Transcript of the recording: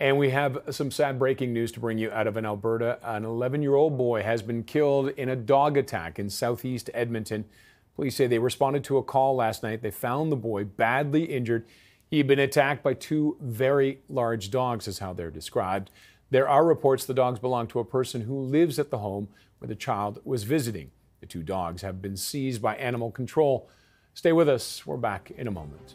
And we have some sad breaking news to bring you out of an Alberta. An 11 year old boy has been killed in a dog attack in southeast Edmonton. Police say they responded to a call last night. They found the boy badly injured. He'd been attacked by two very large dogs, is how they're described. There are reports the dogs belong to a person who lives at the home where the child was visiting. The two dogs have been seized by animal control. Stay with us. We're back in a moment.